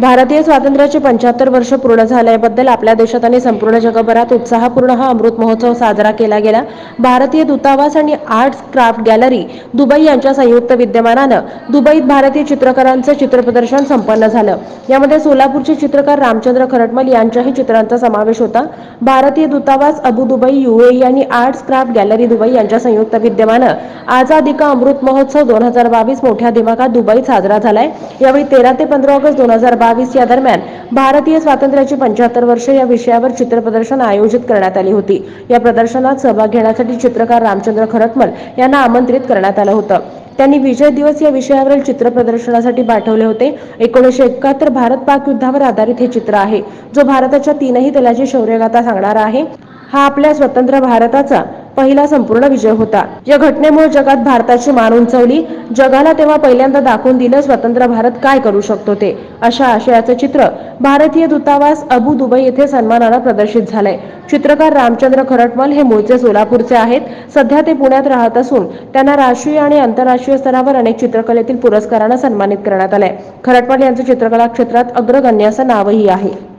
भारतीय स्वातंत्र्याचे पंच्याहत्तर वर्ष पूर्ण झाल्याबद्दल आपल्या देशात आणि संपूर्ण जगभरात उत्साहपूर्ण हा अमृत महोत्सव साजरा केला गेला. भारतीय दूतावास आणि आर्ट क्राफ्ट गॅलरी दुबई यांच्या संयुक्त विद्यमानानं दुबईत भारतीय चित्रकारांचं चित्रप्रदर्शन संपन्न झालं. यामध्ये सोलापूरचे चित्रकार रामचंद्र खरटमल यांच्याही चित्रांचा समावेश होता. भारतीय दूतावास अबू दुबई युएई आणि आर्ट्स क्राफ्ट गॅलरी दुबई यांच्या संयुक्त विद्यमानं आझादी का अमृत महोत्सव दोन हजार बावीस मोठ्या दिमाखात दुबईत साजरा झालाय. यावेळी तेरा ते पंधरा ऑगस्ट दोन हजार बावीस या दरम्यान भारतीय स्वातंत्र्याची पंच्याहत्तर वर्ष या विषयावर चित्रप्रदर्शन आयोजित करण्यात आली होती. या प्रदर्शनात सहभाग घेण्यासाठी चित्रकार रामचंद्र खरटमल यांना आमंत्रित करण्यात आलं होतं. त्यांनी विजय दिवस या विषयावरील चित्र प्रदर्शनासाठी पाठवले होते. एकोणीसशे एकाहत्तर भारत पाक युद्धावर आधारित हे चित्र आहे जो भारताच्या तीनही दलाची शौर्यगाथा सांगणारा आहे. हा आपल्या स्वतंत्र भारताचा पहिला संपूर्ण विजय होता. या घटनेमुळे जगात भारताची मान उंचवली. जगाला तेव्हा पहिल्यांदा दाखवून दिलं स्वतंत्र भारत काय करू शकतो ते अशा आशयाचं चित्र भारतीय दूतावास अबू दुबई येथे सन्मानानं प्रदर्शित झालंय. चित्रकार रामचंद्र खरटमल हे मूळचे सोलापूरचे आहेत. सध्या ते पुण्यात राहत असून त्यांना राष्ट्रीय आणि आंतरराष्ट्रीय स्तरावर अनेक चित्रकलेतील पुरस्कारानं सन्मानित करण्यात आलंय. खरटमल यांचं चित्रकला क्षेत्रात अग्रगण्य असं नावही आहे.